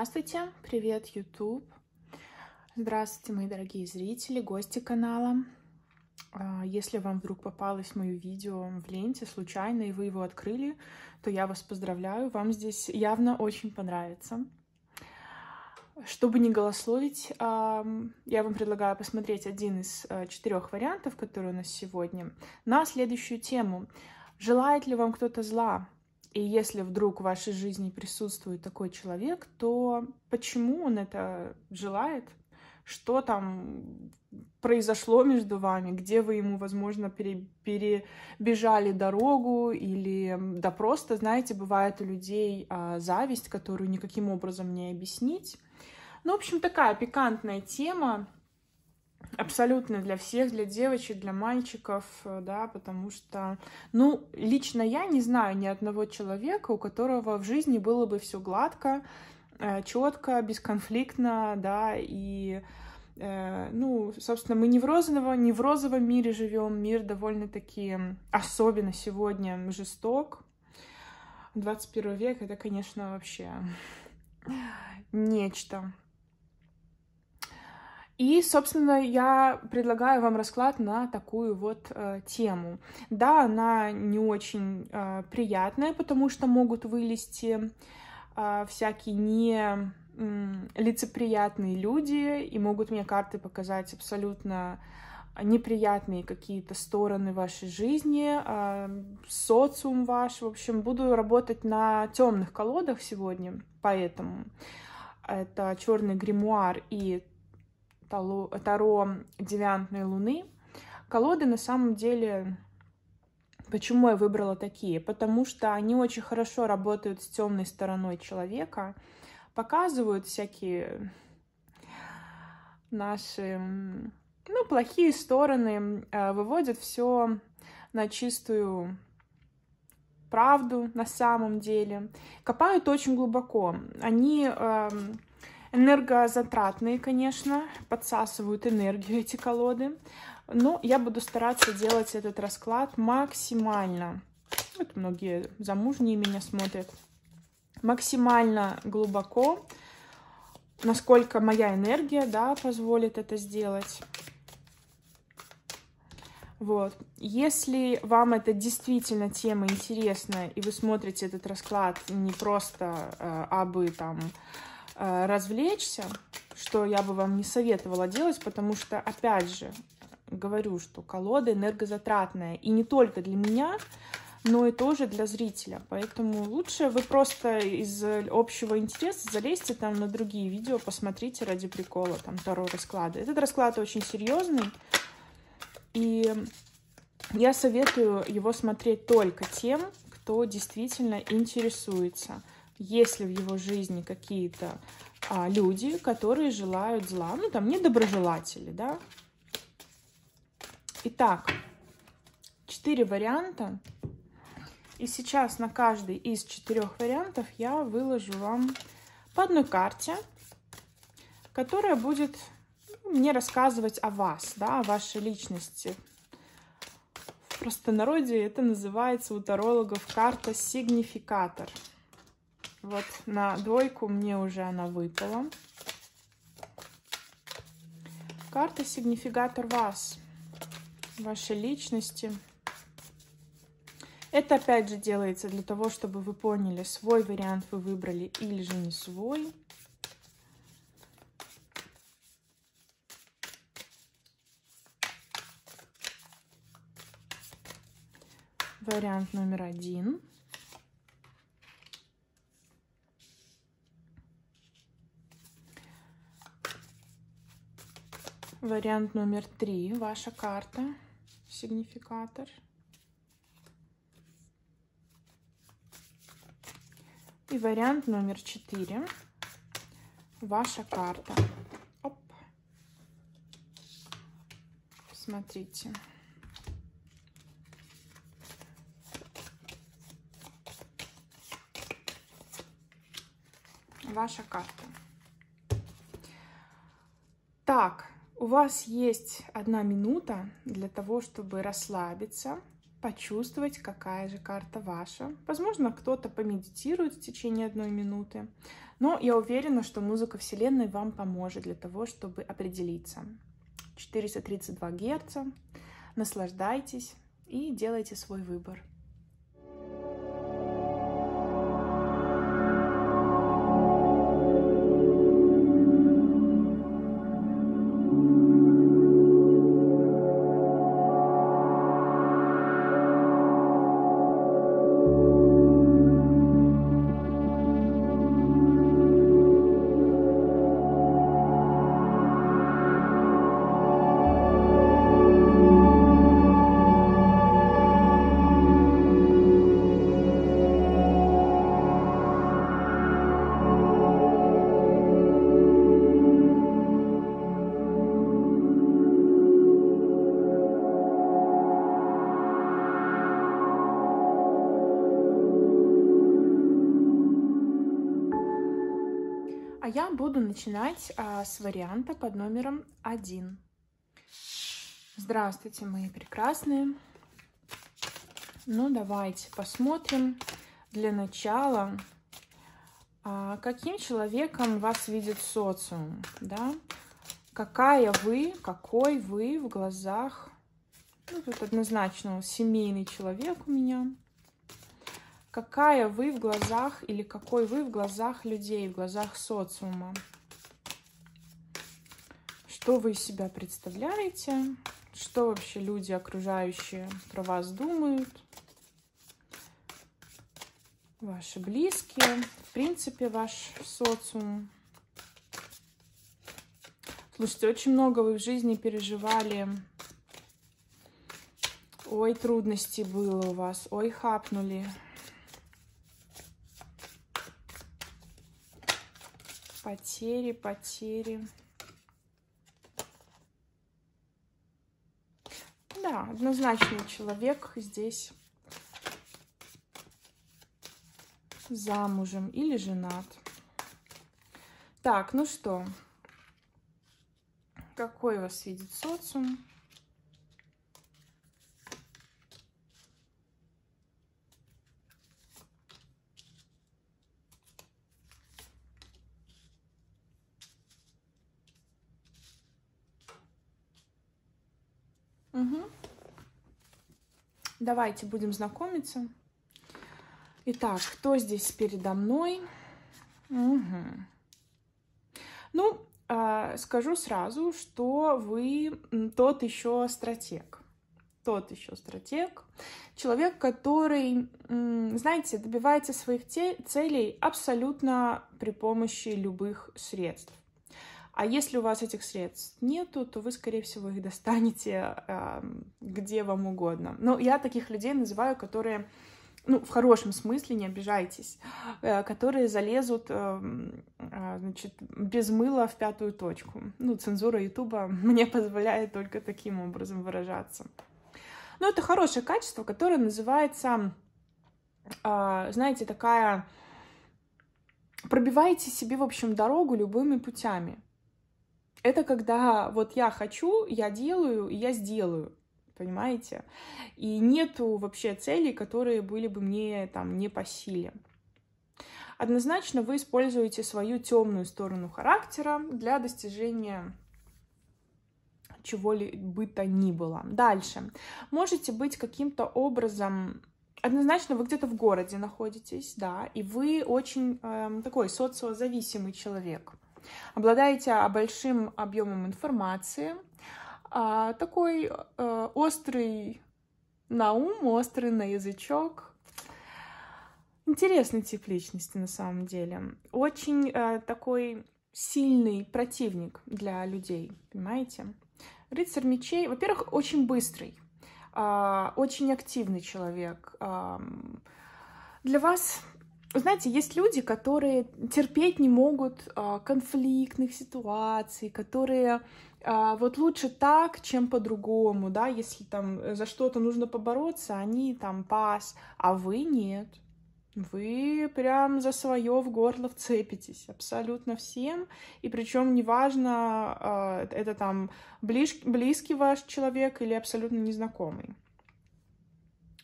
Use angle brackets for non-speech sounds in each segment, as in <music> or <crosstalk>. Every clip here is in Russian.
Здравствуйте, привет, YouTube. Здравствуйте, мои дорогие зрители, гости канала. А, если вам вдруг попалось мое видео в ленте случайно, и вы его открыли, то я вас поздравляю, вам здесь явно очень понравится. Чтобы не голословить, я вам предлагаю посмотреть один из э, четырех вариантов, которые у нас сегодня, на следующую тему. Желает ли вам кто-то зла? И если вдруг в вашей жизни присутствует такой человек, то почему он это желает? Что там произошло между вами? Где вы ему, возможно, пере, перебежали дорогу? Или да просто, знаете, бывает у людей а, зависть, которую никаким образом не объяснить. Ну, в общем, такая пикантная тема абсолютно для всех, для девочек, для мальчиков, э, да, потому что, ну, лично я не знаю ни одного человека, у которого в жизни было бы все гладко, э, четко, бесконфликтно, да, и э, ну, собственно, мы не в розовом, не в розовом мире живем, мир довольно-таки, особенно сегодня, жесток. 21 век это, конечно, вообще нечто. И, собственно, я предлагаю вам расклад на такую вот э, тему. Да, она не очень э, приятная, потому что могут вылезти э, всякие не лицеприятные люди, и могут мне карты показать абсолютно неприятные какие-то стороны вашей жизни, э, социум ваш. В общем, буду работать на темных колодах сегодня, поэтому это черный гримуар и Таро девиантной луны. Колоды на самом деле Почему я выбрала такие? Потому что они очень хорошо работают с темной стороной человека, показывают всякие наши ну, плохие стороны, э, выводят все на чистую правду на самом деле. Копают очень глубоко. Они эм, Энергозатратные, конечно, подсасывают энергию эти колоды. Но я буду стараться делать этот расклад максимально. Вот многие замужние меня смотрят. Максимально глубоко, насколько моя энергия, да, позволит это сделать. Вот. Если вам это действительно тема интересна, и вы смотрите этот расклад не просто э, абы там развлечься, что я бы вам не советовала делать, потому что, опять же, говорю, что колода энергозатратная. И не только для меня, но и тоже для зрителя. Поэтому лучше вы просто из общего интереса залезьте там на другие видео, посмотрите ради прикола, там, второй расклада. Этот расклад очень серьезный, и я советую его смотреть только тем, кто действительно интересуется – есть ли в его жизни какие-то а, люди, которые желают зла, ну там недоброжелатели, да. Итак, четыре варианта. И сейчас на каждый из четырех вариантов я выложу вам по одной карте, которая будет мне рассказывать о вас, да, о вашей личности. В простонародье это называется у тарологов карта сигнификатор. Вот на двойку мне уже она выпала. Карта сигнификатор вас, вашей личности. Это опять же делается для того, чтобы вы поняли, свой вариант вы выбрали или же не свой. Вариант номер один. Вариант номер три, ваша карта, сигнификатор. И вариант номер четыре, ваша карта. Оп. Смотрите. Ваша карта. Так, у вас есть одна минута для того, чтобы расслабиться, почувствовать, какая же карта ваша. Возможно, кто-то помедитирует в течение одной минуты, но я уверена, что музыка Вселенной вам поможет для того, чтобы определиться. 432 Гц, наслаждайтесь и делайте свой выбор. Буду начинать а, с варианта под номером один. Здравствуйте, мои прекрасные. Ну, давайте посмотрим для начала, а, каким человеком вас видит социум, да? Какая вы, какой вы в глазах, ну, тут однозначно семейный человек у меня – какая вы в глазах или какой вы в глазах людей, в глазах социума. Что вы из себя представляете? Что вообще люди окружающие про вас думают? Ваши близкие, в принципе, ваш социум. Слушайте, очень много вы в жизни переживали. Ой, трудностей было у вас. Ой, хапнули. Потери, потери. Да, однозначно человек здесь замужем или женат. Так, ну что, какой вас видит социум? Угу. Давайте будем знакомиться. Итак, кто здесь передо мной? Угу. Ну, э, скажу сразу, что вы тот еще стратег. Тот еще стратег. Человек, который, знаете, добивается своих целей абсолютно при помощи любых средств. А если у вас этих средств нету, то вы, скорее всего, их достанете э, где вам угодно. Но я таких людей называю, которые, ну, в хорошем смысле, не обижайтесь, э, которые залезут, э, э, значит, без мыла в пятую точку. Ну, цензура Ютуба <laughs> мне позволяет только таким образом выражаться. Но это хорошее качество, которое называется, э, знаете, такая пробиваете себе, в общем, дорогу любыми путями это когда вот я хочу, я делаю, я сделаю, понимаете? И нету вообще целей, которые были бы мне там не по силе. Однозначно вы используете свою темную сторону характера для достижения чего бы то ни было. Дальше. Можете быть каким-то образом Однозначно вы где-то в городе находитесь, да, и вы очень э, такой социозависимый человек обладаете большим объемом информации, а, такой э, острый на ум, острый на язычок. Интересный тип личности на самом деле. Очень э, такой сильный противник для людей, понимаете? Рыцарь мечей, во-первых, очень быстрый, а, очень активный человек. Для вас знаете, есть люди, которые терпеть не могут а, конфликтных ситуаций, которые а, вот лучше так, чем по-другому, да, если там за что-то нужно побороться, они там пас, а вы нет. Вы прям за свое в горло вцепитесь абсолютно всем, и причем неважно, а, это там ближ, близкий ваш человек или абсолютно незнакомый.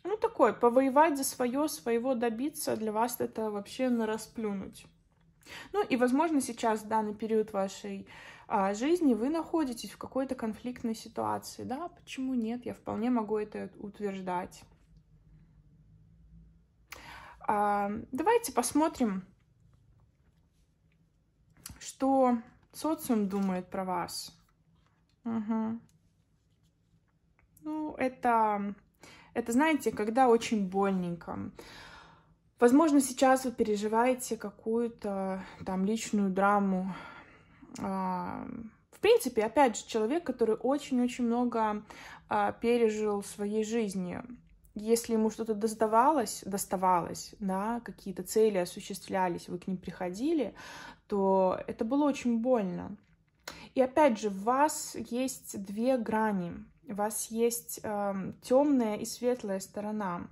Ну, такой, повоевать за свое, своего добиться, для вас это вообще на расплюнуть. Ну, и, возможно, сейчас, в данный период вашей а, жизни, вы находитесь в какой-то конфликтной ситуации, да, почему нет, я вполне могу это утверждать. А, давайте посмотрим, что социум думает про вас. Угу. Ну, это, это, знаете, когда очень больненько. Возможно, сейчас вы переживаете какую-то там личную драму. А, в принципе, опять же, человек, который очень-очень много а, пережил в своей жизни. Если ему что-то доставалось, доставалось, да, какие-то цели осуществлялись, вы к ним приходили, то это было очень больно. И опять же, в вас есть две грани. У вас есть э, темная и светлая сторона.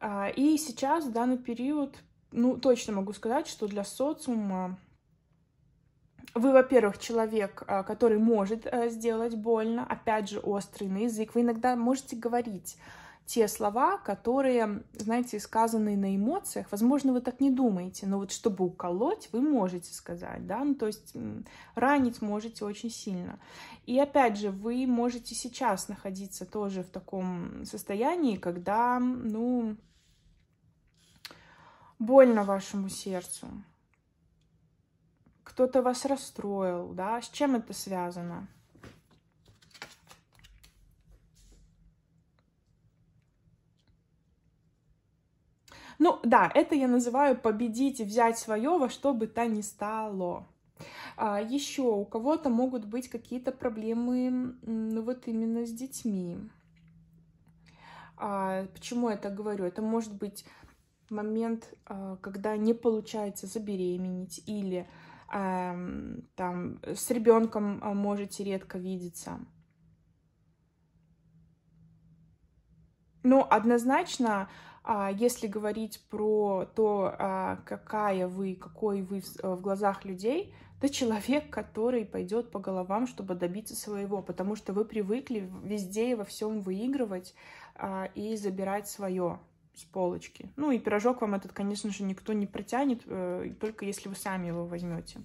Э, и сейчас, в данный период, ну, точно могу сказать, что для социума вы, во-первых, человек, э, который может э, сделать больно, опять же, острый на язык. Вы иногда можете говорить те слова, которые, знаете, сказанные на эмоциях, возможно, вы так не думаете, но вот чтобы уколоть, вы можете сказать, да, ну, то есть ранить можете очень сильно. И опять же, вы можете сейчас находиться тоже в таком состоянии, когда, ну, больно вашему сердцу. Кто-то вас расстроил, да, с чем это связано? Ну да, это я называю победить и взять свое во что бы то ни стало. А, еще у кого-то могут быть какие-то проблемы, ну вот именно с детьми. А, почему я так говорю? Это может быть момент, а, когда не получается забеременеть или а, там с ребенком а, можете редко видеться. Но однозначно а если говорить про то, а, какая вы, какой вы в глазах людей, то человек, который пойдет по головам, чтобы добиться своего, потому что вы привыкли везде и во всем выигрывать а, и забирать свое с полочки. Ну и пирожок вам этот, конечно же, никто не протянет, э, только если вы сами его возьмете.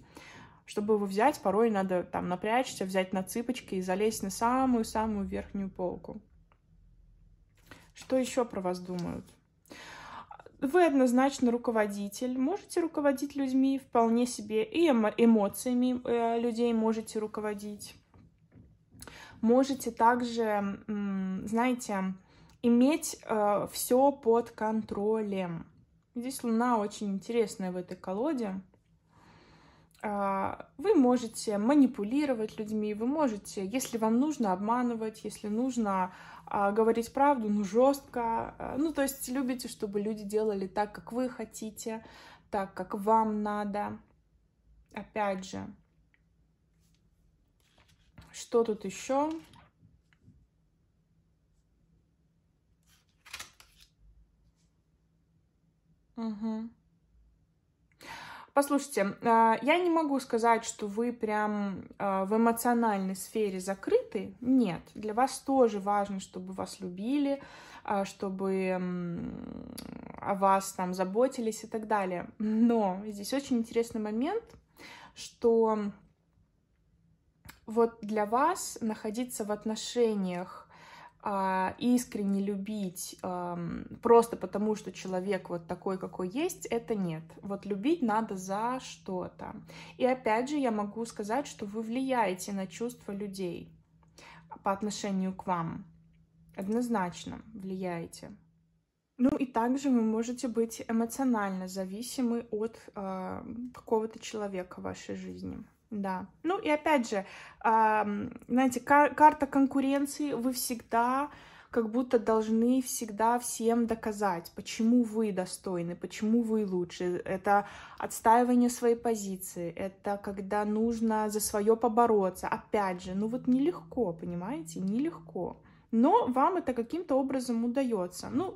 Чтобы его взять, порой надо там напрячься, взять на цыпочки и залезть на самую-самую верхнюю полку. Что еще про вас думают? Вы однозначно руководитель, можете руководить людьми вполне себе, и эмоциями э, людей можете руководить. Можете также, знаете, иметь э, все под контролем. Здесь Луна очень интересная в этой колоде. А, вы можете манипулировать людьми, вы можете, если вам нужно, обманывать, если нужно говорить правду, ну, жестко. А, ну, то есть любите, чтобы люди делали так, как вы хотите, так, как вам надо. Опять же, что тут еще? Угу. Послушайте, а, я не могу сказать, что вы прям а, в эмоциональной сфере закрыты. Нет, для вас тоже важно, чтобы вас любили, а, чтобы о вас там заботились и так далее. Но здесь очень интересный момент, что вот для вас находиться в отношениях искренне любить просто потому, что человек вот такой, какой есть, это нет. Вот любить надо за что-то. И опять же, я могу сказать, что вы влияете на чувства людей по отношению к вам. Однозначно влияете. Ну и также вы можете быть эмоционально зависимы от э, какого-то человека в вашей жизни. Да. Ну и опять же, знаете, кар карта конкуренции, вы всегда как будто должны всегда всем доказать, почему вы достойны, почему вы лучше. Это отстаивание своей позиции, это когда нужно за свое побороться. Опять же, ну вот нелегко, понимаете, нелегко. Но вам это каким-то образом удается. Ну,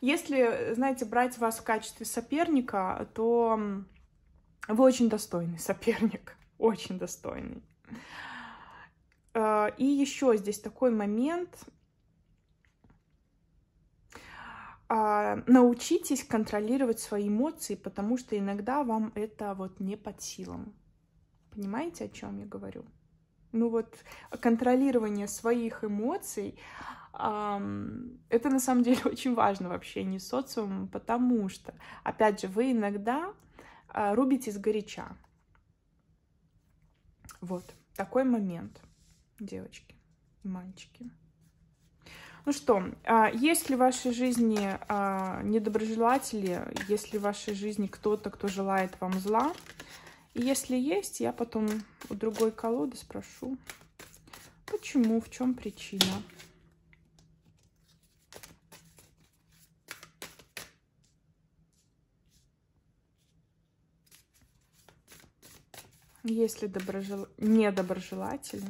если, знаете, брать вас в качестве соперника, то вы очень достойный соперник очень достойный. Э, и еще здесь такой момент. а, научитесь контролировать свои эмоции, потому что иногда вам это вот не под силам. Понимаете, о чем я говорю? Ну вот контролирование своих эмоций, это на самом деле <laughs> очень важно в общении с социумом, потому что, опять же, вы иногда а, рубитесь горяча. Вот такой момент, девочки мальчики. Ну что, а, есть ли в вашей жизни а, недоброжелатели, есть ли в вашей жизни кто-то, кто желает вам зла? И если есть, я потом у другой колоды спрошу, почему, в чем причина. Есть ли доброжел... недоброжелатели?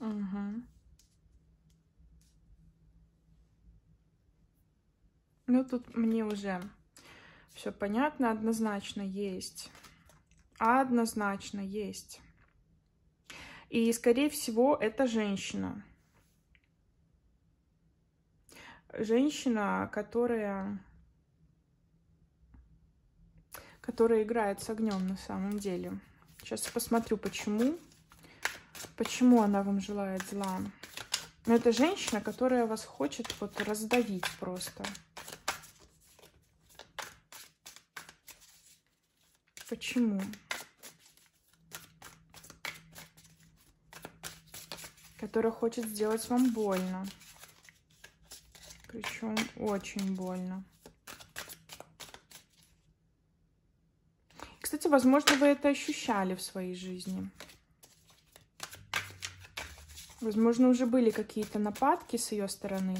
Угу. Ну, тут мне уже все понятно, однозначно есть. Однозначно есть. И, скорее всего, это женщина. Женщина, которая, которая играет с огнем на самом деле. Сейчас посмотрю, почему. Почему она вам желает зла? Но это женщина, которая вас хочет вот раздавить просто. Почему? Которая хочет сделать вам больно. Причем очень больно. Кстати, возможно, вы это ощущали в своей жизни. Возможно, уже были какие-то нападки с ее стороны.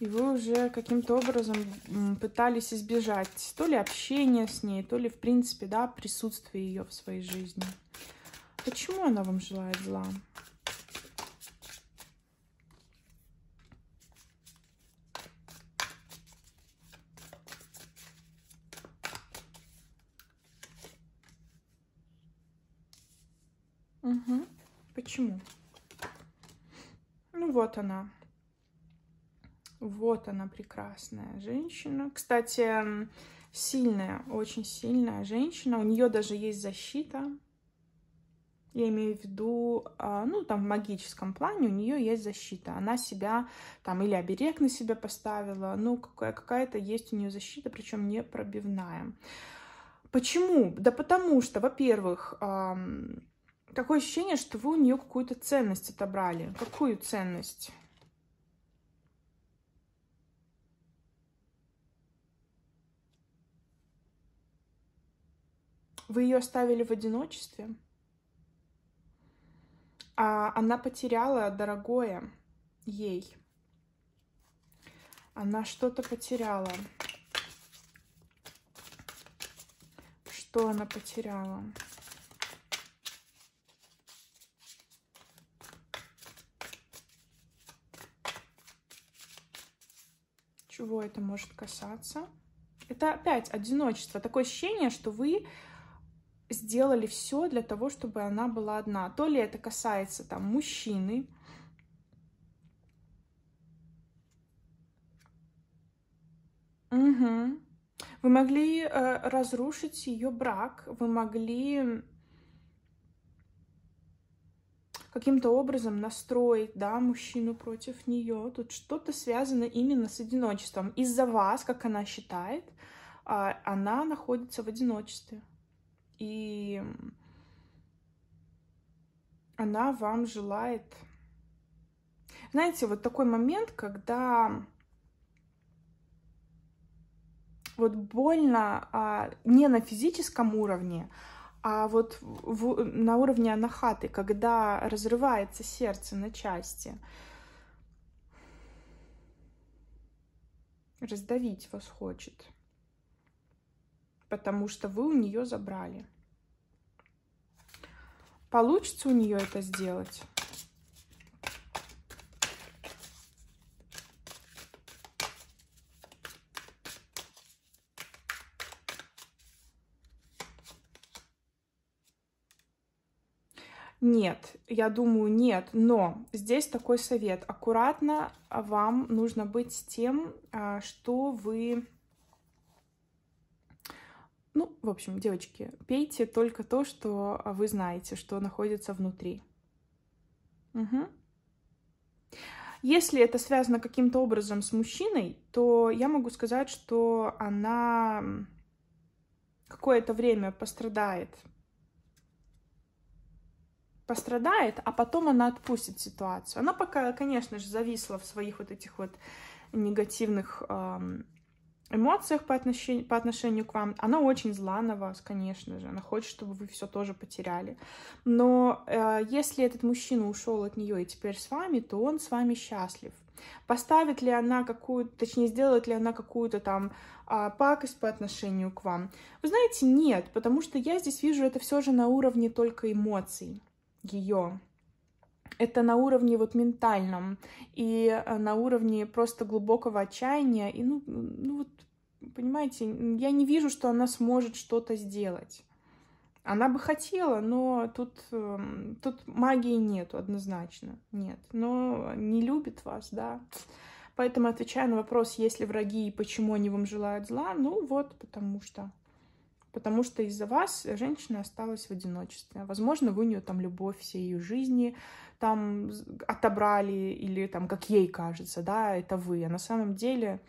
И вы уже каким-то образом пытались избежать то ли общения с ней, то ли, в принципе, да, присутствия ее в своей жизни. Почему она вам желает зла? Угу. Почему? Ну вот она. Вот она, прекрасная женщина. Кстати, сильная, очень сильная женщина. У нее даже есть защита. Я имею в виду, а, ну, там, в магическом плане у нее есть защита. Она себя, там, или оберег на себя поставила. Ну, какая-то есть у нее защита, причем не пробивная. Почему? Да потому что, во-первых, Такое ощущение, что вы у нее какую-то ценность отобрали. Какую ценность? Вы ее оставили в одиночестве, а она потеряла дорогое ей. Она что-то потеряла. Что она потеряла? Чего это может касаться? Это опять одиночество. Такое ощущение, что вы сделали все для того, чтобы она была одна. То ли это касается там мужчины, Угу. Вы могли э, разрушить ее брак, вы могли каким-то образом настроить, да, мужчину против нее. Тут что-то связано именно с одиночеством. Из-за вас, как она считает, а, она находится в одиночестве. И она вам желает... Знаете, вот такой момент, когда вот больно а, не на физическом уровне, а вот в, на уровне анахаты, когда разрывается сердце на части, раздавить вас хочет, потому что вы у нее забрали. Получится у нее это сделать? Нет, я думаю, нет, но здесь такой совет. Аккуратно вам нужно быть с тем, а, что вы ну, в общем, девочки, пейте только то, что вы знаете, что находится внутри. Угу. Если это связано каким-то образом с мужчиной, то я могу сказать, что она какое-то время пострадает пострадает, а потом она отпустит ситуацию. Она пока, конечно же, зависла в своих вот этих вот негативных эмоциях по отношению, по отношению к вам. Она очень зла на вас, конечно же. Она хочет, чтобы вы все тоже потеряли. Но э, если этот мужчина ушел от нее и теперь с вами, то он с вами счастлив. Поставит ли она какую-то, точнее, сделает ли она какую-то там а, пакость по отношению к вам? Вы знаете, нет, потому что я здесь вижу это все же на уровне только эмоций ее. Это на уровне вот ментальном и э, на уровне просто глубокого отчаяния. И ну, ну вот, понимаете, я не вижу, что она сможет что-то сделать. Она бы хотела, но тут, эм, тут магии нету однозначно. Нет. Но не любит вас, да. Поэтому, отвечая на вопрос, есть ли враги и почему они вам желают зла, ну вот, потому что потому что из-за вас женщина осталась в одиночестве. Возможно, вы у нее там любовь всей ее жизни там отобрали, или там, как ей кажется, да, это вы. А на самом деле,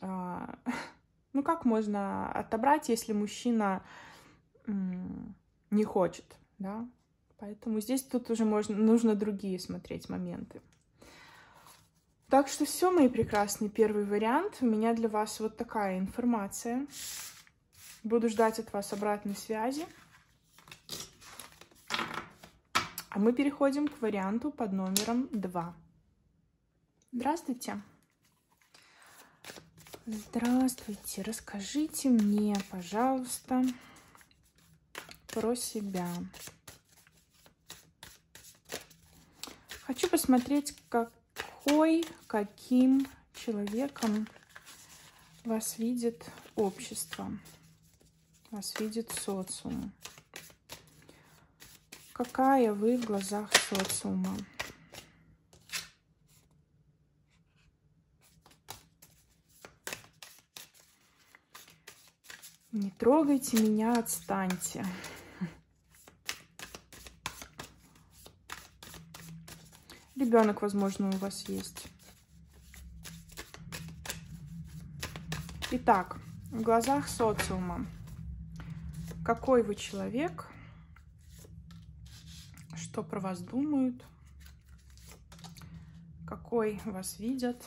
а, <laughs> ну как можно отобрать, если мужчина не хочет, да? Поэтому здесь тут уже можно, нужно другие смотреть моменты. Так что все, мои прекрасные, первый вариант. У меня для вас вот такая информация. Буду ждать от вас обратной связи. А мы переходим к варианту под номером 2. Здравствуйте. Здравствуйте. Расскажите мне, пожалуйста, про себя. Хочу посмотреть, какой, каким человеком вас видит общество вас видит социум. Какая вы в глазах социума? Не трогайте меня, отстаньте. Ребенок, возможно, у вас есть. Итак, в глазах социума какой вы человек, что про вас думают, какой вас видят.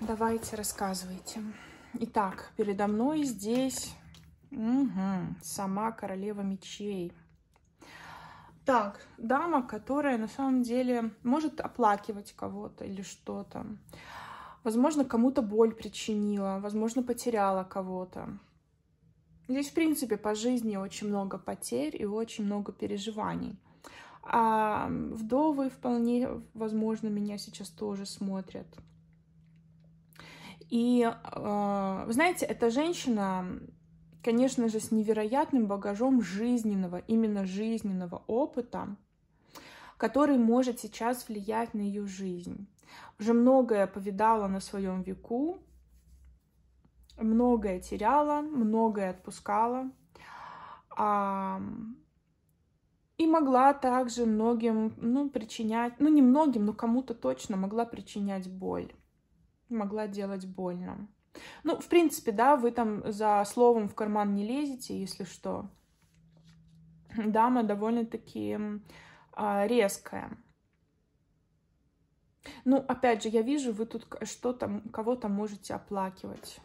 Давайте, рассказывайте. Итак, передо мной здесь угу, сама королева мечей. Так, дама, которая на самом деле может оплакивать кого-то или что-то. Возможно, кому-то боль причинила, возможно, потеряла кого-то. Здесь, в принципе, по жизни очень много потерь и очень много переживаний. А вдовы вполне, возможно, меня сейчас тоже смотрят. И, э, вы знаете, эта женщина, конечно же, с невероятным багажом жизненного, именно жизненного опыта, который может сейчас влиять на ее жизнь уже многое повидала на своем веку, многое теряла, многое отпускала. А, и могла также многим, ну, причинять, ну, не многим, но кому-то точно могла причинять боль. Могла делать больно. Ну, в принципе, да, вы там за словом в карман не лезете, если что. Дама довольно-таки а, резкая. Ну, опять же, я вижу, вы тут что-то, кого-то можете оплакивать.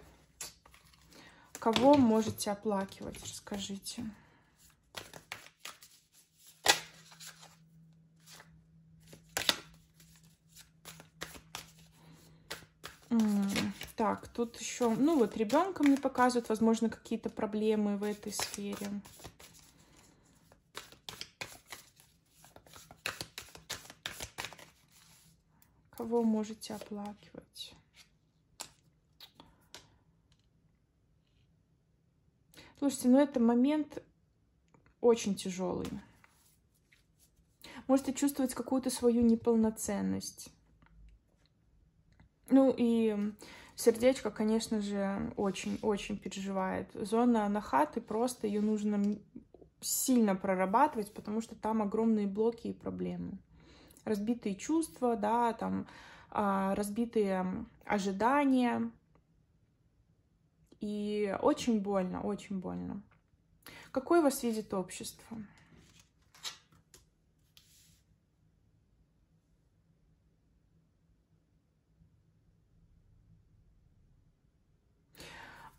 Кого можете оплакивать, расскажите. Так, тут еще, ну вот ребенка мне показывают, возможно, какие-то проблемы в этой сфере. Кого можете оплакивать? Слушайте, ну это момент очень тяжелый. Можете чувствовать какую-то свою неполноценность. Ну и сердечко, конечно же, очень-очень переживает. Зона нахаты просто ее нужно сильно прорабатывать, потому что там огромные блоки и проблемы. Разбитые чувства, да, там а, разбитые ожидания. И очень больно, очень больно. Какой вас видит общество?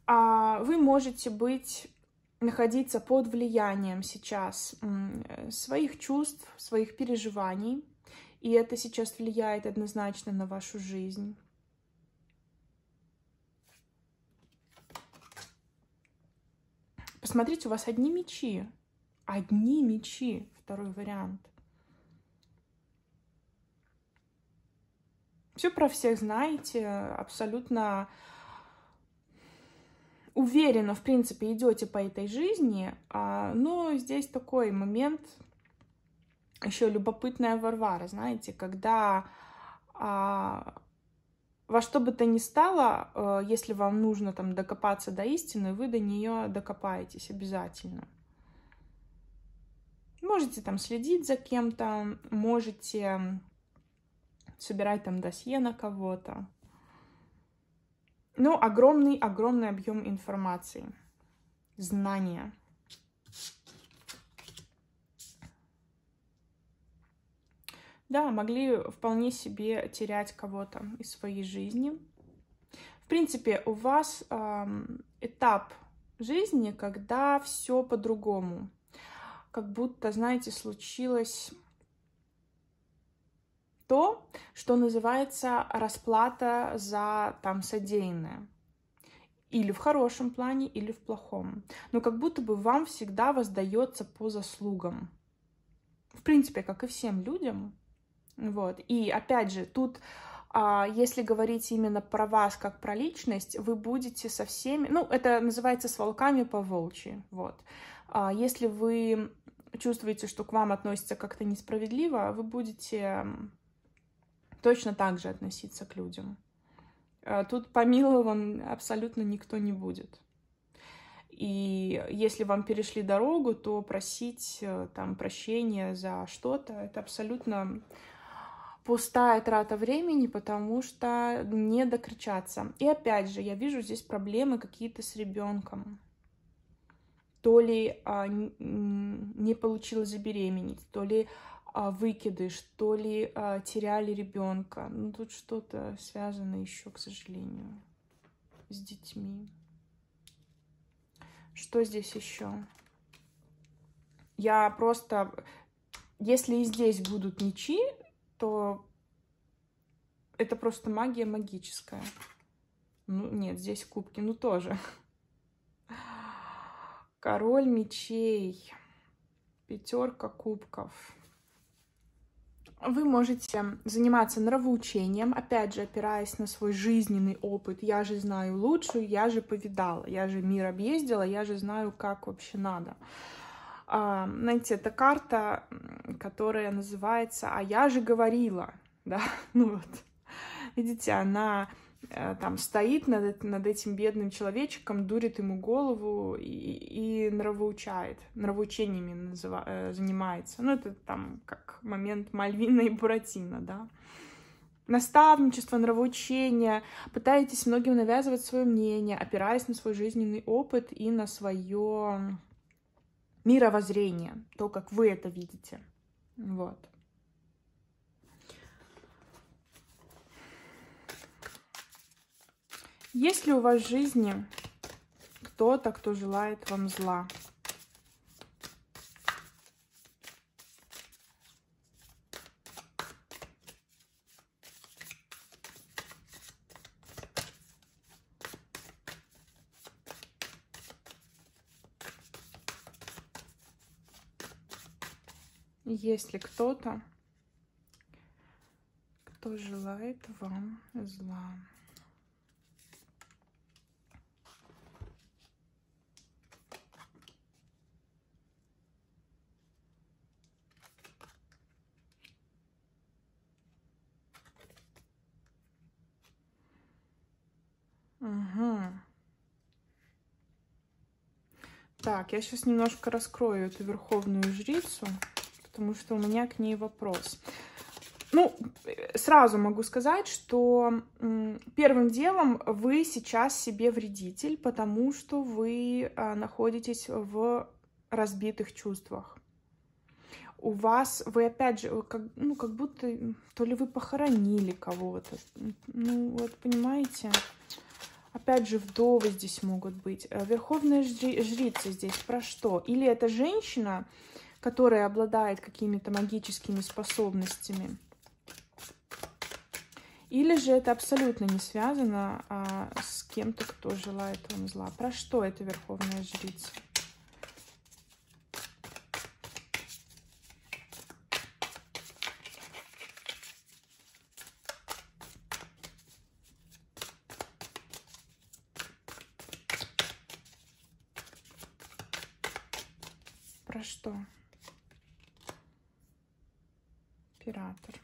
А вы можете быть находиться под влиянием сейчас своих чувств, своих переживаний, и это сейчас влияет однозначно на вашу жизнь. Посмотрите, у вас одни мечи. Одни мечи. Второй вариант. Все про всех знаете, абсолютно уверенно, в принципе, идете по этой жизни, а, но здесь такой момент, еще любопытная Варвара, знаете, когда а, во что бы то ни стало, а, если вам нужно там докопаться до истины, вы до нее докопаетесь обязательно. Можете там следить за кем-то, можете собирать там досье на кого-то. Ну, огромный-огромный объем информации, знания. Да, могли вполне себе терять кого-то из своей жизни. В принципе, у вас э, этап жизни, когда все по-другому. Как будто, знаете, случилось то, что называется расплата за там содеянное. Или в хорошем плане, или в плохом. Но как будто бы вам всегда воздается по заслугам. В принципе, как и всем людям. Вот. И опять же, тут а, если говорить именно про вас как про личность, вы будете со всеми, ну, это называется с волками по волчьи, вот. А, если вы чувствуете, что к вам относятся как-то несправедливо, вы будете точно так же относиться к людям. Э, тут помилован абсолютно никто не будет. И если вам перешли дорогу, то просить э, там прощения за что-то это абсолютно пустая трата времени, потому что не докричаться. И опять же, я вижу здесь проблемы какие-то с ребенком. То ли а, не получилось забеременеть, то ли а, выкидыш, то ли а, теряли ребенка. Ну, тут что-то связано еще, к сожалению, с детьми. Что здесь еще? Я просто... Если и здесь будут мечи, то это просто магия магическая. Ну, нет, здесь кубки, ну тоже. Король мечей. Пятерка кубков. Вы можете заниматься нравоучением, опять же, опираясь на свой жизненный опыт. Я же знаю лучше, я же повидала, я же мир объездила, я же знаю, как вообще надо. А, знаете, это карта, которая называется «А я же говорила», <laughs> да, ну вот. Видите, она Э, там стоит над, над этим бедным человечком, дурит ему голову и, и нравоучает, нравоучениями называ, э, занимается. Ну, это там как момент Мальвина и Буратино, да. Наставничество, нравоучение, пытаетесь многим навязывать свое мнение, опираясь на свой жизненный опыт и на свое мировоззрение, то, как вы это видите. Вот. Есть ли у вас в жизни кто-то, кто желает вам зла? если кто-то, кто желает вам зла. Угу. Так, я сейчас немножко раскрою эту верховную жрицу потому что у меня к ней вопрос. Ну, сразу могу сказать, что первым делом вы сейчас себе вредитель, потому что вы а, находитесь в разбитых чувствах. У вас, вы опять же, как, ну, как будто, то ли вы похоронили кого-то, ну, вот, понимаете? Опять же, вдовы здесь могут быть. Э, верховная жрица здесь про что? Или это женщина, которая обладает какими-то магическими способностями, или же это абсолютно не связано а, с кем-то, кто желает вам зла. Про что это Верховная Жрица? Про что? Император.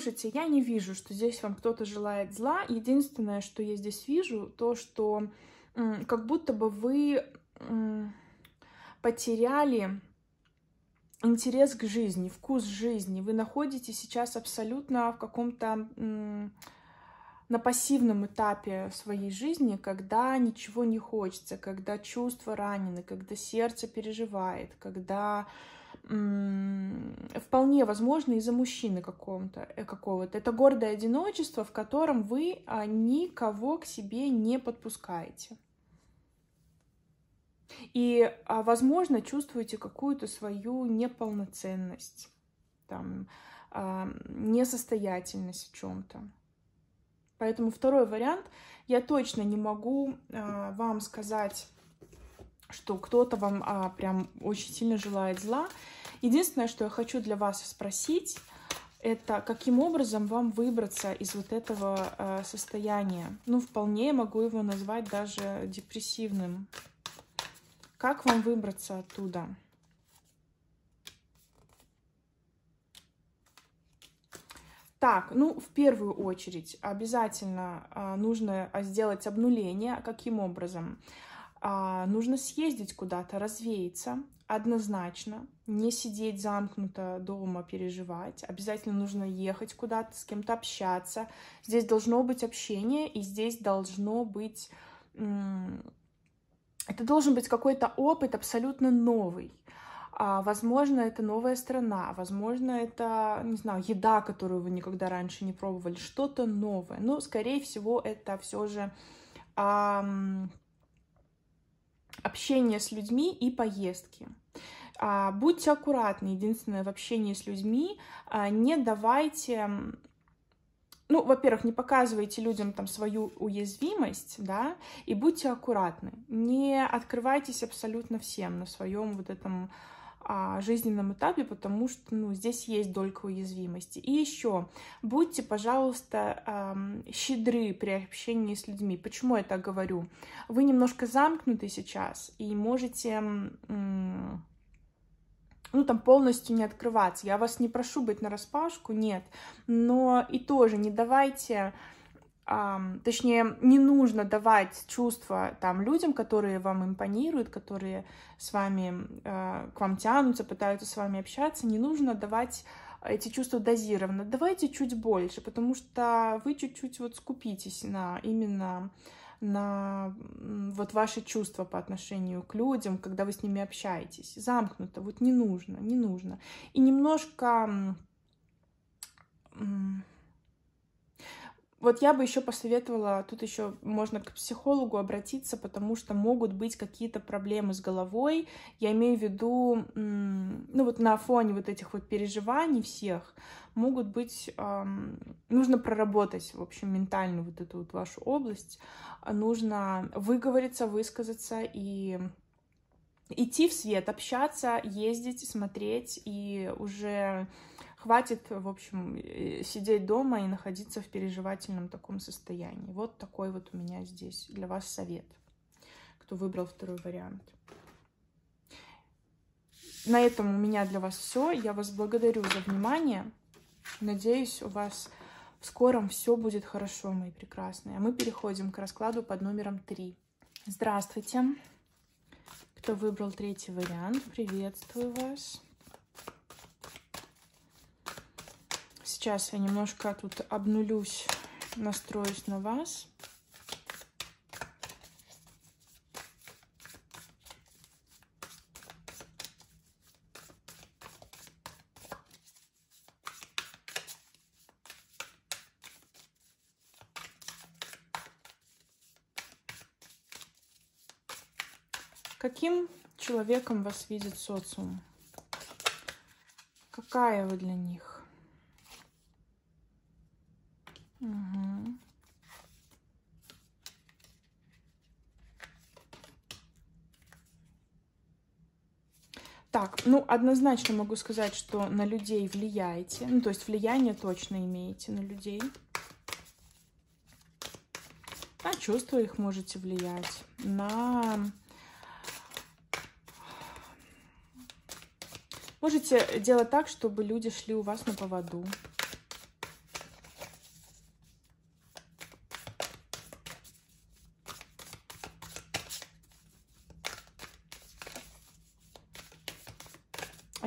Слушайте, я не вижу, что здесь вам кто-то желает зла. Единственное, что я здесь вижу, то, что как будто бы вы потеряли интерес к жизни, вкус жизни. Вы находитесь сейчас абсолютно в каком-то на пассивном этапе своей жизни, когда ничего не хочется, когда чувства ранены, когда сердце переживает, когда вполне возможно из-за мужчины какого-то. Э, какого-то. Это гордое одиночество, в котором вы а, никого к себе не подпускаете. И, а, возможно, чувствуете какую-то свою неполноценность, там, а, несостоятельность в чем-то. Поэтому второй вариант, я точно не могу вам сказать, что кто-то вам прям очень сильно желает зла. Единственное, что я хочу для вас спросить, это каким образом вам выбраться из вот этого э, состояния. Ну, вполне могу его назвать даже депрессивным. Как вам выбраться оттуда? Так, ну, в первую очередь обязательно э, нужно сделать обнуление. Каким образом? Э, нужно съездить куда-то, развеяться, однозначно. Не сидеть замкнуто дома, переживать. Обязательно нужно ехать куда-то, с кем-то общаться. Здесь должно быть общение, и здесь должно быть... Это должен быть какой-то опыт абсолютно новый. А, возможно, это новая страна, возможно, это, не знаю, еда, которую вы никогда раньше не пробовали, что-то новое. Но, скорее всего, это все же а, общение с людьми и поездки. А, будьте аккуратны, единственное, в общении с людьми а, не давайте ну, во-первых, не показывайте людям там свою уязвимость, да, и будьте аккуратны. Не открывайтесь абсолютно всем на своем вот этом жизненном этапе, потому что, ну, здесь есть долька уязвимости. И еще, будьте, пожалуйста, щедры при общении с людьми. Почему я так говорю? Вы немножко замкнуты сейчас и можете... Ну, там полностью не открываться. Я вас не прошу быть на распашку, нет. Но и тоже не давайте, эм, точнее, не нужно давать чувства там людям, которые вам импонируют, которые с вами, э, к вам тянутся, пытаются с вами общаться. Не нужно давать эти чувства дозированно. Давайте чуть больше, потому что вы чуть-чуть вот скупитесь на именно на вот ваши чувства по отношению к людям, когда вы с ними общаетесь. Замкнуто, вот не нужно, не нужно. И немножко... Вот я бы еще посоветовала, тут еще можно к психологу обратиться, потому что могут быть какие-то проблемы с головой. Я имею в виду, ну вот на фоне вот этих вот переживаний всех, могут быть, нужно проработать, в общем, ментальную вот эту вот вашу область, нужно выговориться, высказаться и идти в свет, общаться, ездить, смотреть, и уже хватит, в общем, сидеть дома и находиться в переживательном таком состоянии. Вот такой вот у меня здесь для вас совет, кто выбрал второй вариант. На этом у меня для вас все. Я вас благодарю за внимание. Надеюсь, у вас в скором все будет хорошо, мои прекрасные. А мы переходим к раскладу под номером 3. Здравствуйте. Кто выбрал третий вариант, приветствую вас. Сейчас я немножко тут обнулюсь, настроюсь на вас. Каким человеком вас видит социум? Какая вы для них? Угу. Так, ну, однозначно могу сказать, что на людей влияете. Ну, то есть влияние точно имеете на людей. На чувства их можете влиять. На Можете делать так, чтобы люди шли у вас на поводу.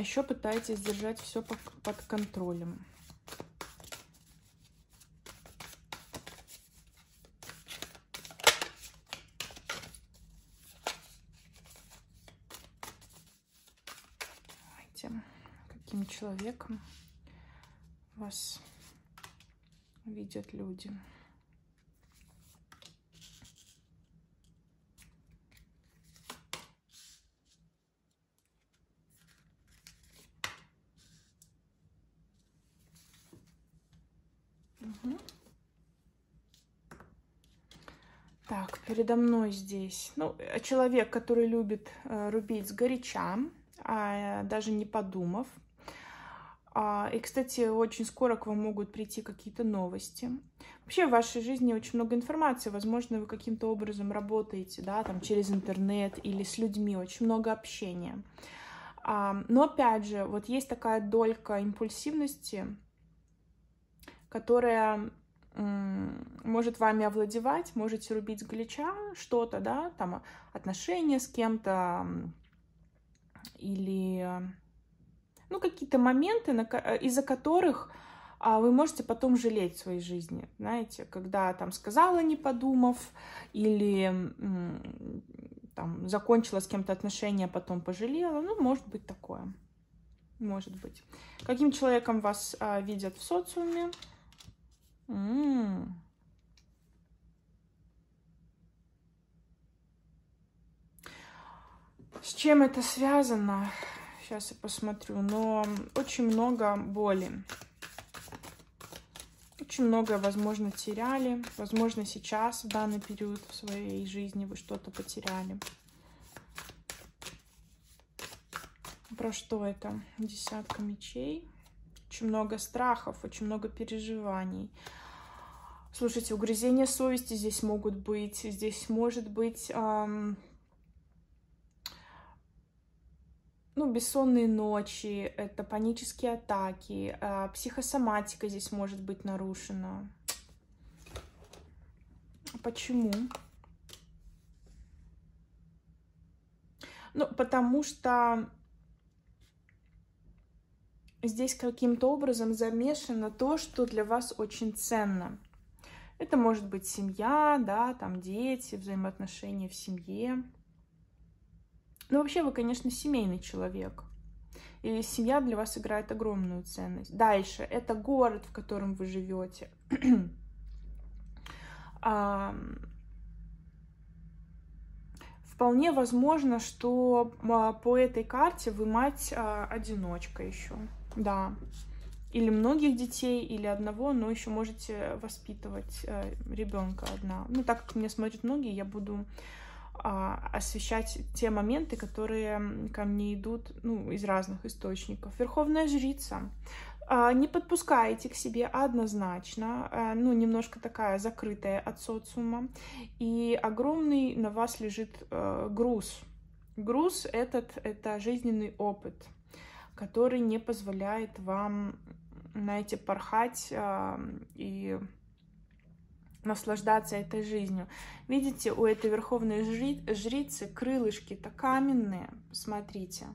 Еще пытайтесь держать все под контролем. каким человеком вас видят люди. Так, передо мной здесь, ну, человек, который любит э, рубить сгоряча, а, даже не подумав, а, и, кстати, очень скоро к вам могут прийти какие-то новости. Вообще в вашей жизни очень много информации. Возможно, вы каким-то образом работаете, да, там через интернет или с людьми, очень много общения. А, но опять же, вот есть такая долька импульсивности, которая может вами овладевать, можете рубить глича что-то, да, там отношения с кем-то или ну, какие-то моменты, э, из-за которых а, вы можете потом жалеть в своей жизни, знаете, когда там сказала, не подумав, или там закончила с кем-то отношения, а потом пожалела, ну, может быть такое, может быть. Каким человеком вас а, видят в социуме? С чем это связано? Сейчас я посмотрю. Но очень много боли. Очень многое, возможно, теряли. Возможно, сейчас, в данный период в своей жизни вы что-то потеряли. Про что это? Десятка мечей. Очень много страхов, очень много переживаний. Слушайте, угрызения совести здесь могут быть. Здесь может быть... Эм, ну, бессонные ночи, это панические атаки, э, психосоматика здесь может быть нарушена. Почему? Ну, потому что здесь каким-то образом замешано то, что для вас очень ценно. Это может быть семья, да, там дети, взаимоотношения в семье. Ну, вообще, вы, конечно, семейный человек. И семья для вас играет огромную ценность. Дальше, это город, в котором вы живете. <clears throat> Вполне возможно, что а, по этой карте вы мать-одиночка а, еще. Да. Или многих детей, или одного, но еще можете воспитывать э, ребенка одна. Ну, так как мне смотрят многие, я буду а, освещать те моменты, которые ко мне идут ну, из разных источников. Верховная жрица. А, не подпускайте к себе однозначно, а, ну, немножко такая закрытая от социума, и огромный на вас лежит э, груз. Груз этот — это жизненный опыт, который не позволяет вам знаете, порхать и наслаждаться этой жизнью. Видите, у этой верховной жри жрицы крылышки-то каменные, посмотрите.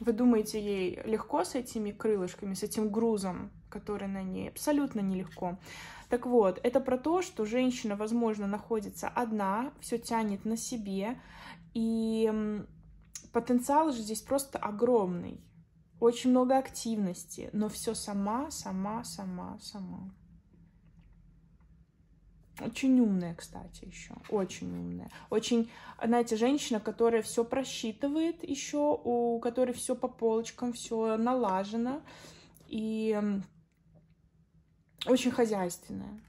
Вы думаете, ей легко с этими крылышками, с этим грузом, который на ней? Абсолютно нелегко. Так вот, это про то, что женщина, возможно, находится одна, все тянет на себе, и потенциал же здесь просто огромный. Очень много активности, но все сама, сама, сама, сама. Очень умная, кстати, еще. Очень умная. Очень, знаете, женщина, которая все просчитывает еще, у которой все по полочкам, все налажено. И очень хозяйственная.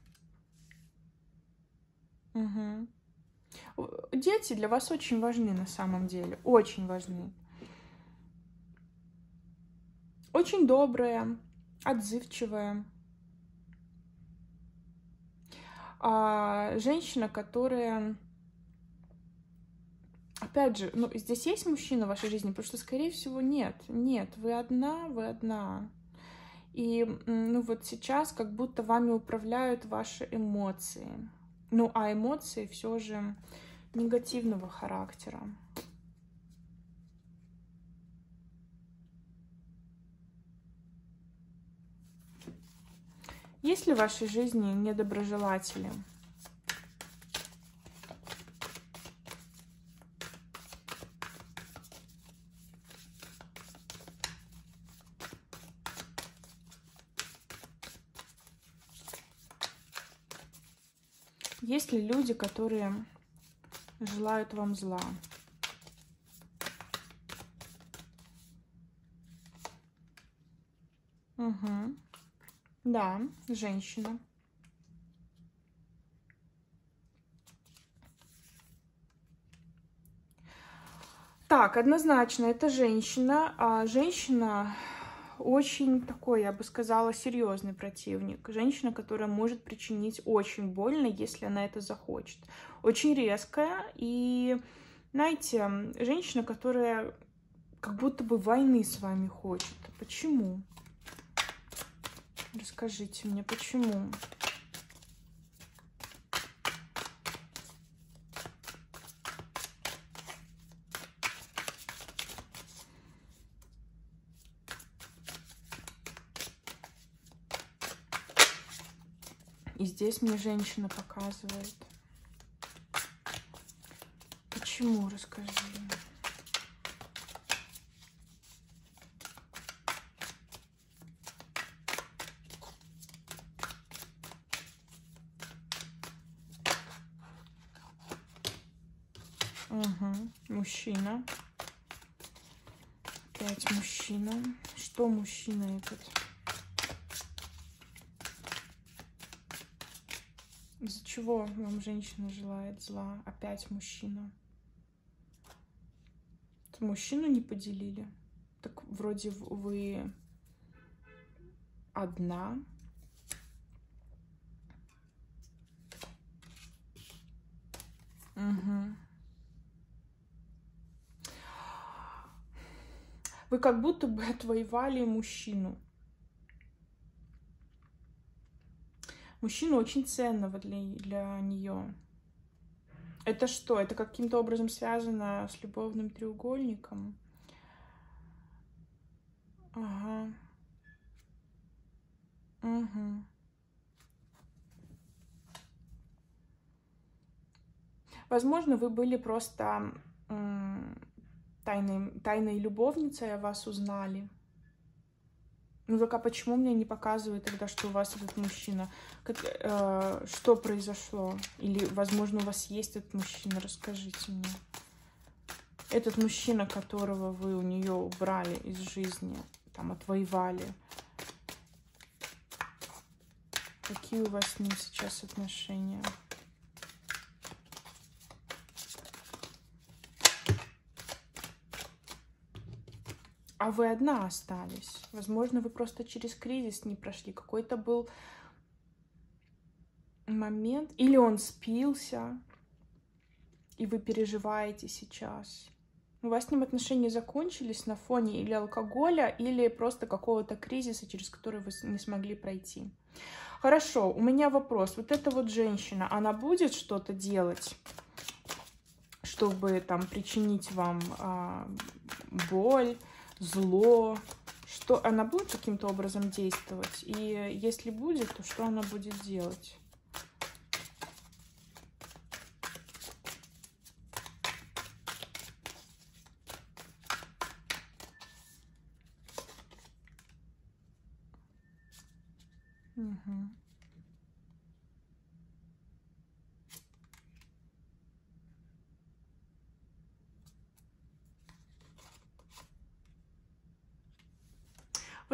Угу. Дети для вас очень важны на самом деле. Очень важны. Очень добрая, отзывчивая. А, женщина, которая... Опять же, ну, здесь есть мужчина в вашей жизни? Потому что, скорее всего, нет. Нет, вы одна, вы одна. И, ну, вот сейчас как будто вами управляют ваши эмоции. Ну, а эмоции все же негативного характера. Есть ли в вашей жизни недоброжелатели? Есть ли люди, которые желают вам зла? Угу. Да, женщина. Так, однозначно, это женщина. А женщина очень такой, я бы сказала, серьезный противник. Женщина, которая может причинить очень больно, если она это захочет. Очень резкая и, знаете, женщина, которая как будто бы войны с вами хочет. Почему? Расскажите мне, почему? И здесь мне женщина показывает. Почему, расскажи. Угу. Мужчина. Опять мужчина. Что мужчина этот? Из-за чего вам женщина желает зла? Опять мужчина. Мужчину не поделили. Так вроде вы одна. Угу. Вы как будто бы отвоевали мужчину. Мужчина очень ценного для, для нее. Это что? Это каким-то образом связано с любовным треугольником? Ага. Угу. Возможно, вы были просто тайной, тайной любовницей о вас узнали. Ну так а почему мне не показывают тогда, что у вас этот мужчина? Как, э, что произошло? Или, возможно, у вас есть этот мужчина? Расскажите мне. Этот мужчина, которого вы у нее убрали из жизни, там, отвоевали. Какие у вас с ним сейчас отношения? А вы одна остались. Возможно, вы просто через кризис не прошли. Какой-то был момент, или он спился, и вы переживаете сейчас. У вас с ним отношения закончились на фоне или алкоголя, или просто какого-то кризиса, через который вы не смогли пройти. Хорошо, у меня вопрос. Вот эта вот женщина, она будет что-то делать, чтобы там причинить вам а, боль, зло? Что она будет каким-то образом действовать? И если будет, то что она будет делать? Угу.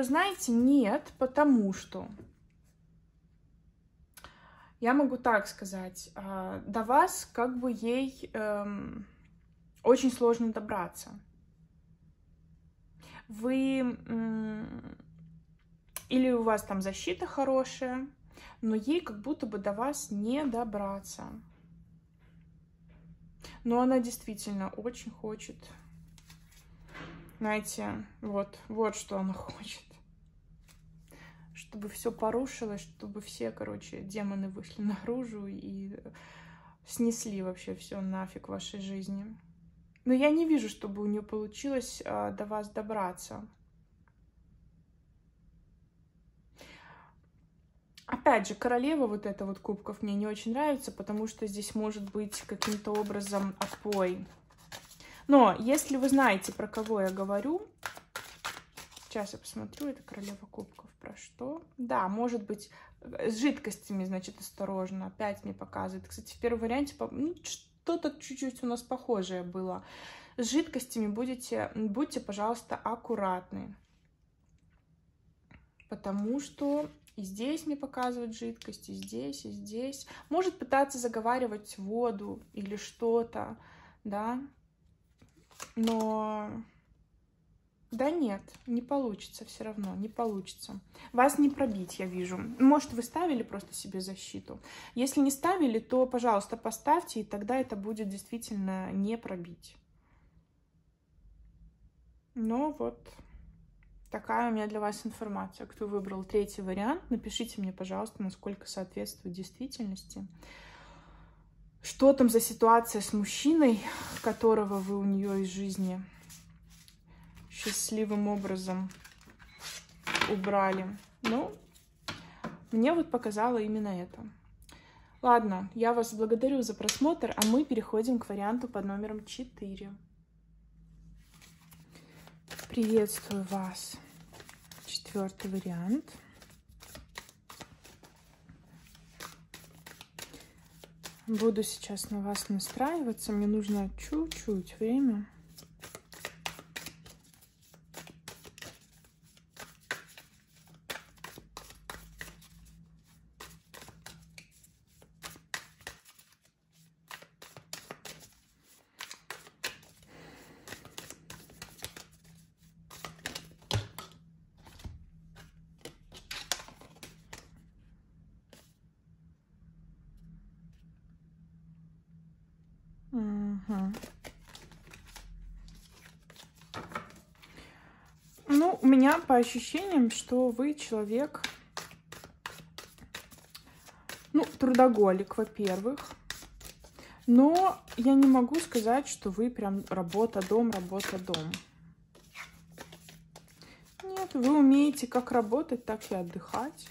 Вы знаете, нет, потому что я могу так сказать, а, до вас как бы ей эм, очень сложно добраться. Вы или у вас там защита хорошая, но ей как будто бы до вас не добраться. Но она действительно очень хочет. Знаете, вот, вот что она <laughs> хочет. Чтобы все порушилось, чтобы все, короче, демоны вышли <laughs> наружу и снесли вообще все нафиг вашей жизни. Но я не вижу, чтобы у нее получилось а, до вас добраться. Опять же, королева вот эта вот кубков мне не очень нравится, потому что здесь может быть каким-то образом отпой. Но если вы знаете, про кого я говорю, сейчас я посмотрю, это королева кубков, про что? Да, может быть, с жидкостями, значит, осторожно, опять мне показывает. Кстати, в первом варианте ну, что-то чуть-чуть у нас похожее было. С жидкостями будете, будьте, пожалуйста, аккуратны. Потому что и здесь мне показывают жидкость, и здесь, и здесь. Может пытаться заговаривать воду или что-то, да. Но да нет, не получится все равно, не получится. Вас не пробить, я вижу. Может, вы ставили просто себе защиту. Если не ставили, то, пожалуйста, поставьте, и тогда это будет действительно не пробить. Но вот Такая у меня для вас информация. Кто выбрал третий вариант, напишите мне, пожалуйста, насколько соответствует действительности. Что там за ситуация с мужчиной, которого вы у нее из жизни счастливым образом убрали? Ну, мне вот показало именно это. Ладно, я вас благодарю за просмотр, а мы переходим к варианту под номером 4. Приветствую вас. Четвертый вариант. Буду сейчас на вас настраиваться. Мне нужно чуть-чуть время. Угу. Ну, у меня по ощущениям, что вы человек, ну, трудоголик, во-первых. Но я не могу сказать, что вы прям работа-дом, работа-дом. Нет, вы умеете как работать, так и отдыхать.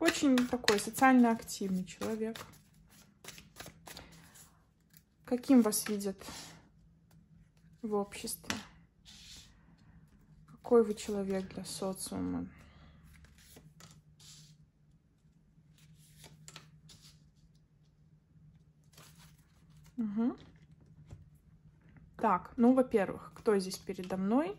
Очень такой социально активный человек. Каким вас видят в обществе? Какой вы человек для социума? Угу. Так, ну, во-первых, кто здесь передо мной?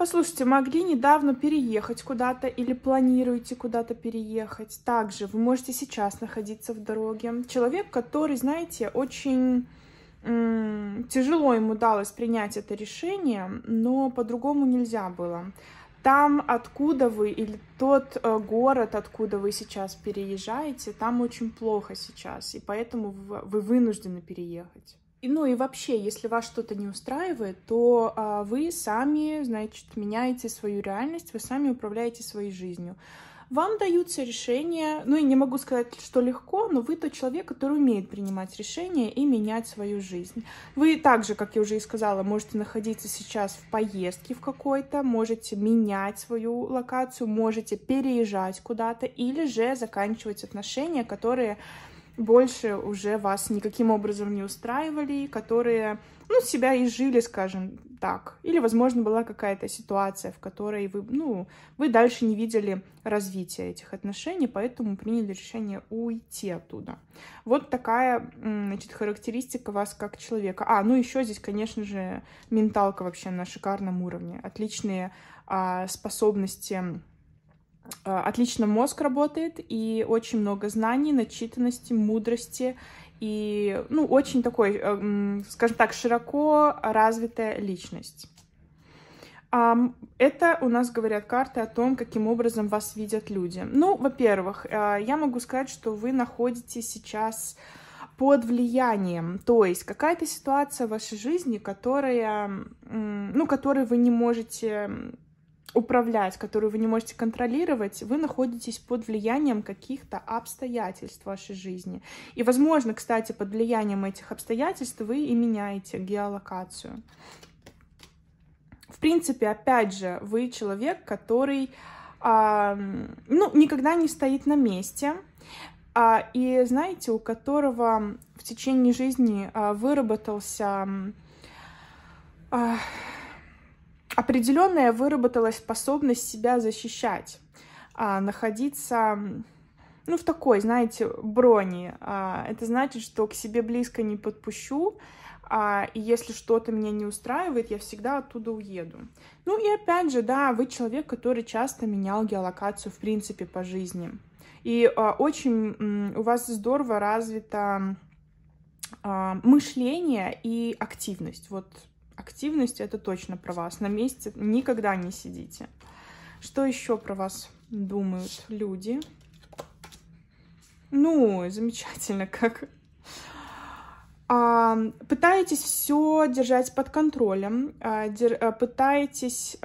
Послушайте, могли недавно переехать куда-то или планируете куда-то переехать. Также вы можете сейчас находиться в дороге. Человек, который, знаете, очень тяжело ему далось принять это решение, но по-другому нельзя было. там, откуда вы, или тот э, город, откуда вы сейчас переезжаете, там очень плохо сейчас, и поэтому вы вынуждены переехать. Ну и вообще, если вас что-то не устраивает, то а, вы сами, значит, меняете свою реальность, вы сами управляете своей жизнью. Вам даются решения, ну и не могу сказать, что легко, но вы тот человек, который умеет принимать решения и менять свою жизнь. Вы также, как я уже и сказала, можете находиться сейчас в поездке в какой-то, можете менять свою локацию, можете переезжать куда-то или же заканчивать отношения, которые больше уже вас никаким образом не устраивали, которые, ну, себя и жили, скажем так. Или, возможно, была какая-то ситуация, в которой вы, ну, вы дальше не видели развития этих отношений, поэтому приняли решение уйти оттуда. Вот такая, значит, характеристика вас как человека. А, ну, еще здесь, конечно же, менталка вообще на шикарном уровне. Отличные а, способности отлично мозг работает, и очень много знаний, начитанности, мудрости, и, ну, очень такой, э, скажем так, широко развитая личность. Это у нас говорят карты о том, каким образом вас видят люди. Ну, во-первых, э, я могу сказать, что вы находитесь сейчас под влиянием, то есть какая-то ситуация в вашей жизни, которая, ну, которой вы не можете управлять, которую вы не можете контролировать, вы находитесь под влиянием каких-то обстоятельств в вашей жизни. И, возможно, кстати, под влиянием этих обстоятельств вы и меняете геолокацию. В принципе, опять же, вы человек, который а, ну, никогда не стоит на месте, а, и, знаете, у которого в течение жизни а, выработался а, определенная выработалась способность себя защищать, а, находиться ну, в такой, знаете, броне. А, это значит, что к себе близко не подпущу, а, и если что-то меня не устраивает, я всегда оттуда уеду. Ну и опять же, да, вы человек, который часто менял геолокацию, в принципе, по жизни. И очень у вас здорово развито мышление и активность. Вот активность это точно про вас. На месте никогда не сидите. Что еще про вас думают люди? Ну, замечательно, как а, пытаетесь все держать под контролем, а, а, пытаетесь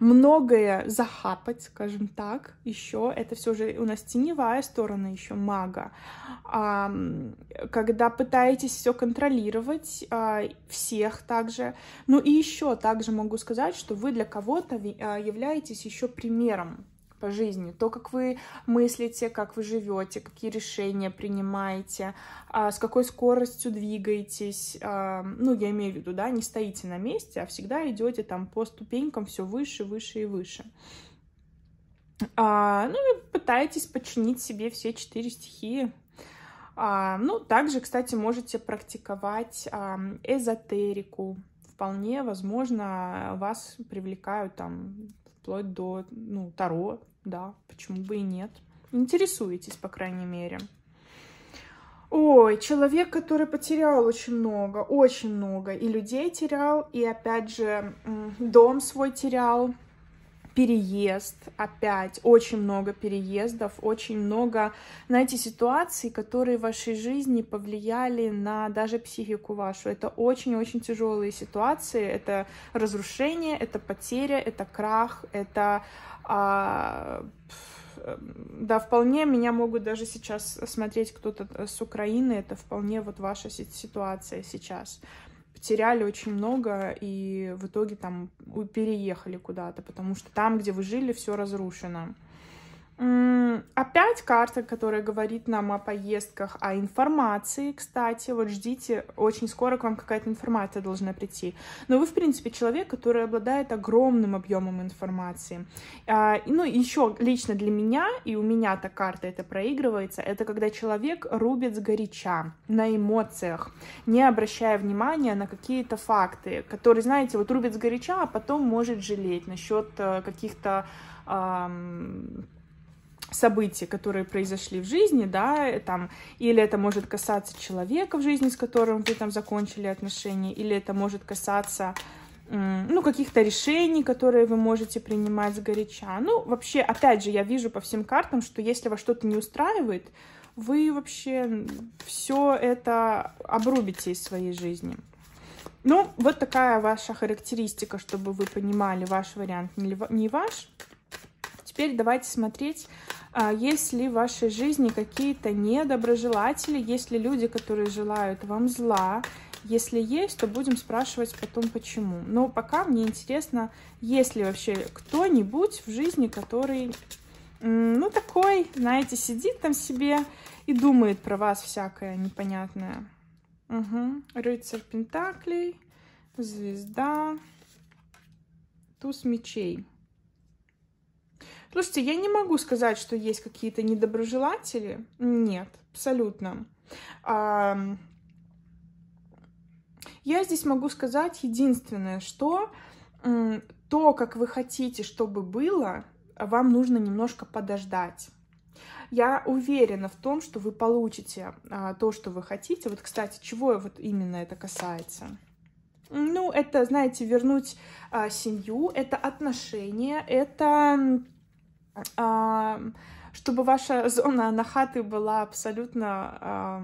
многое захапать, скажем так, еще. Это все же у нас теневая сторона еще мага. А, когда пытаетесь все контролировать, а, всех также. Ну и еще также могу сказать, что вы для кого-то а, являетесь еще примером по жизни, то, как вы мыслите, как вы живете, какие решения принимаете, а, с какой скоростью двигаетесь, а, ну, я имею в виду, да, не стоите на месте, а всегда идете там по ступенькам все выше, выше и выше. А, ну, и пытаетесь подчинить себе все четыре стихии. Ну, также, кстати, можете практиковать эзотерику. Вполне возможно, вас привлекают там вплоть до, ну, Таро, да, почему бы и нет. Интересуетесь, по крайней мере. Ой, человек, который потерял очень много, очень много, и людей терял, и опять же дом свой терял, переезд, опять очень много переездов, очень много, знаете, ситуаций, которые в вашей жизни повлияли на даже психику вашу. Это очень-очень тяжелые ситуации, это разрушение, это потеря, это крах, это... А, да, вполне меня могут даже сейчас смотреть кто-то с Украины, это вполне вот ваша ситуация сейчас потеряли очень много и в итоге там переехали куда-то, потому что там, где вы жили, все разрушено. Опять карта, которая говорит нам о поездках, о информации, кстати. Вот ждите, очень скоро к вам какая-то информация должна прийти. Но вы, в принципе, человек, который обладает огромным объемом информации. А, ну, еще лично для меня, и у меня эта карта это проигрывается, это когда человек рубит сгоряча, на эмоциях, не обращая внимания на какие-то факты, которые, знаете, вот рубит сгоряча, а потом может жалеть насчет э, каких-то события, которые произошли в жизни, да, там, или это может касаться человека в жизни, с которым вы там закончили отношения, или это может касаться ну, каких-то решений, которые вы можете принимать с горяча. Ну, вообще, опять же, я вижу по всем картам, что если вас что-то не устраивает, вы вообще все это обрубите из своей жизни. Ну, вот такая ваша характеристика, чтобы вы понимали, ваш вариант не ваш. Теперь давайте смотреть, есть ли в вашей жизни какие-то недоброжелатели, есть ли люди, которые желают вам зла. Если есть, то будем спрашивать потом, почему. Но пока мне интересно, есть ли вообще кто-нибудь в жизни, который, ну, такой, знаете, сидит там себе и думает про вас всякое непонятное. Угу. Рыцарь Пентаклей, звезда, туз мечей. Слушайте, я не могу сказать, что есть какие-то недоброжелатели. Нет, абсолютно. Я здесь могу сказать единственное, что то, как вы хотите, чтобы было, вам нужно немножко подождать. Я уверена в том, что вы получите а, то, что вы хотите. Вот, кстати, чего вот именно это касается? Ну, это, знаете, вернуть а, семью, это отношения, это чтобы ваша зона нахаты была абсолютно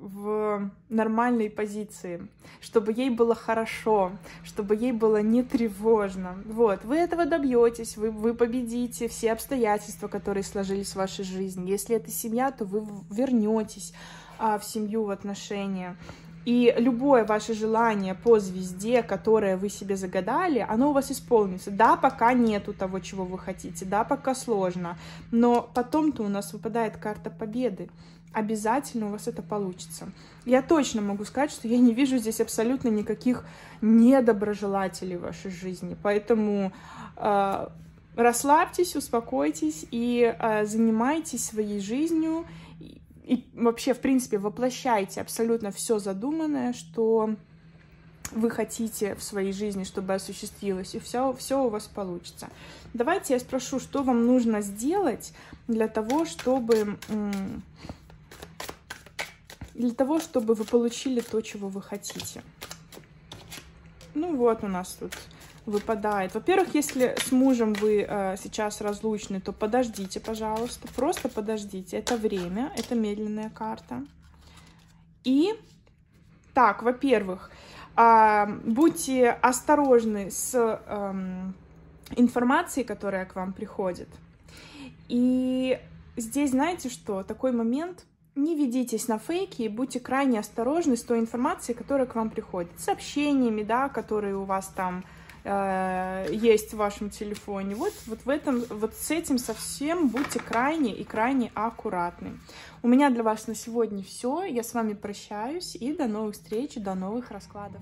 в нормальной позиции, чтобы ей было хорошо, чтобы ей было не тревожно. Вот, вы этого добьетесь, вы, вы победите все обстоятельства, которые сложились в вашей жизни. Если это семья, то вы вернетесь а, в семью, в отношения. И любое ваше желание по звезде, которое вы себе загадали, оно у вас исполнится. Да, пока нету того, чего вы хотите, да, пока сложно, но потом-то у нас выпадает карта победы. Обязательно у вас это получится. Я точно могу сказать, что я не вижу здесь абсолютно никаких недоброжелателей в вашей жизни. Поэтому э, расслабьтесь, успокойтесь и э, занимайтесь своей жизнью и вообще, в принципе, воплощайте абсолютно все задуманное, что вы хотите в своей жизни, чтобы осуществилось, и все, все у вас получится. Давайте я спрошу, что вам нужно сделать для того, чтобы для того, чтобы вы получили то, чего вы хотите. Ну вот у нас тут выпадает. Во-первых, если с мужем вы э, сейчас разлучны, то подождите, пожалуйста. Просто подождите. Это время, это медленная карта. И так, во-первых, э, будьте осторожны с э, информацией, которая к вам приходит. И здесь, знаете что, такой момент, не ведитесь на фейки и будьте крайне осторожны с той информацией, которая к вам приходит. Сообщениями, да, которые у вас там Э, есть в вашем телефоне. Вот, вот в этом, вот с этим совсем будьте крайне и крайне аккуратны. У меня для вас на сегодня все. Я с вами прощаюсь и до новых встреч, до новых раскладов.